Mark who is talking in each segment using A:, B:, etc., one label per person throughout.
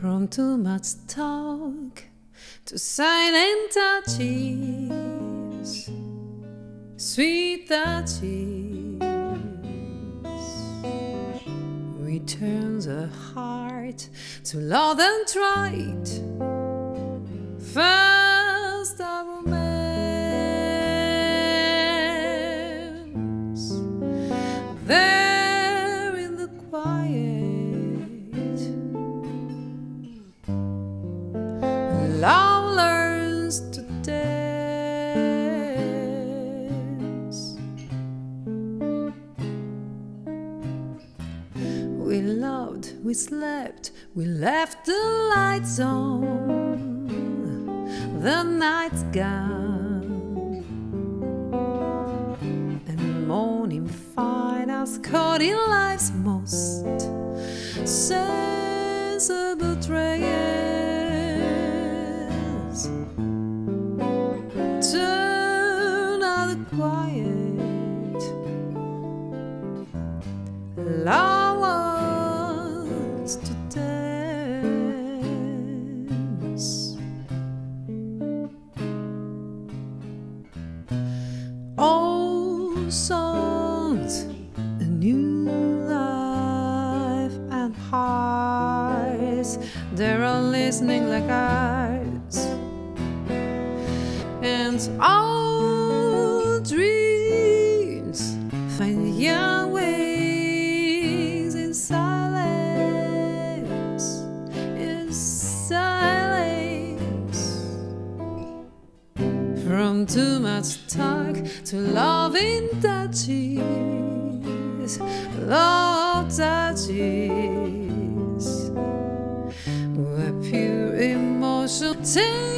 A: From too much talk to silent touches, sweet touches, turn the heart to love and tried. First a romance, love learns to dance. We loved, we slept, we left the lights on. The night's gone, and morning find us caught in life's trance. Turn out the quiet. Allow us to dance. Old songs, a new life and hearts. They're all listening like ours. And all dreams find young ways in silence, in silence. From too much talk to loving touches, love touches, where pure emotion takes.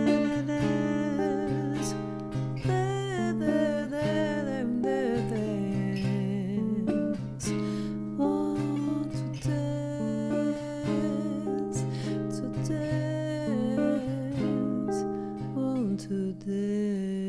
A: good.